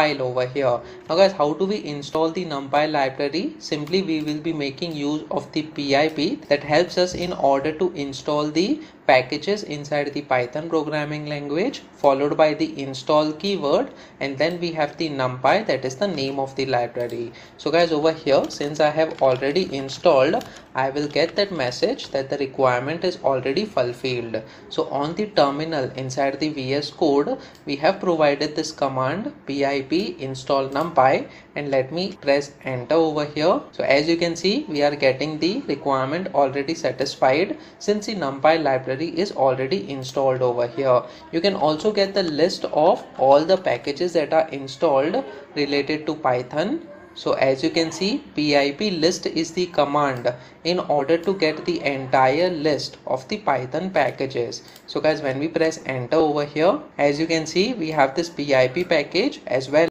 file over here. Now guys how do we install the numpy library? Simply we will be making use of the pip that helps us in order to install the packages inside the python programming language followed by the install keyword and then we have the numpy that is the name of the library. So guys over here since i have already installed i will get that message that the requirement is already fulfilled. So on the terminal inside the vs code we have provided this command pip install numpy and let me press enter over here. So as you can see we are getting the requirement already satisfied. Since the numpy library is already installed over here. You can also get the list of all the packages that are installed related to python. So as you can see pip list is the command in order to get the entire list of the python packages. So guys when we press enter over here as you can see we have this pip package as well